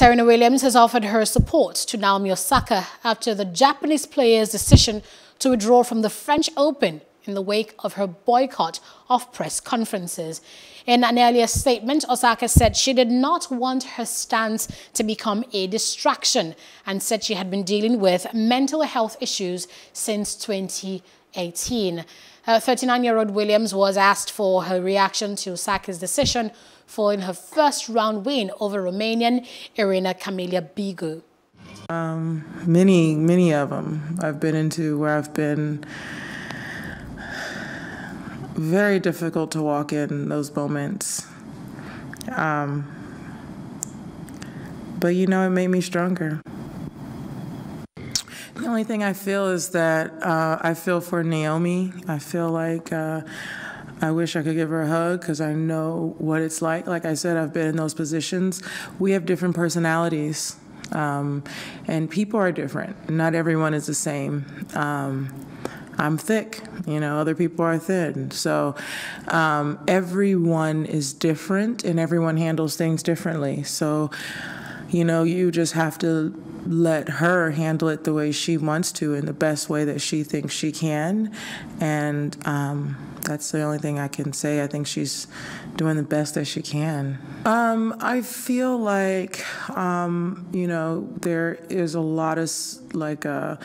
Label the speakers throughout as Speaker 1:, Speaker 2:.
Speaker 1: Serena Williams has offered her support to Naomi Osaka after the Japanese player's decision to withdraw from the French Open in the wake of her boycott of press conferences. In an earlier statement, Osaka said she did not want her stance to become a distraction and said she had been dealing with mental health issues since 2018. 39-year-old Williams was asked for her reaction to Osaka's decision following her first round win over Romanian Irina Camelia Begu.
Speaker 2: Um, many, many of them I've been into where I've been very difficult to walk in those moments. Um, but you know, it made me stronger. The only thing I feel is that uh, I feel for Naomi. I feel like uh, I wish I could give her a hug because I know what it's like. Like I said, I've been in those positions. We have different personalities, um, and people are different. Not everyone is the same. Um, I'm thick, you know, other people are thin. So um, everyone is different and everyone handles things differently. So, you know, you just have to let her handle it the way she wants to in the best way that she thinks she can. And um, that's the only thing I can say. I think she's doing the best that she can. Um, I feel like, um, you know, there is a lot of like, uh,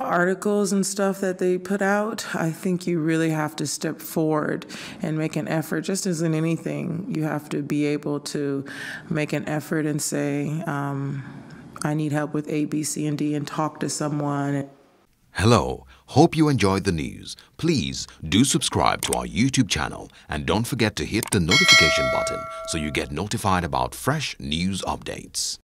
Speaker 2: articles and stuff that they put out, I think you really have to step forward and make an effort. Just as in anything, you have to be able to make an effort and say, um, I need help with A, B, C, and D, and talk to someone.
Speaker 3: Hello. Hope you enjoyed the news. Please do subscribe to our YouTube channel and don't forget to hit the notification button so you get notified about fresh news updates.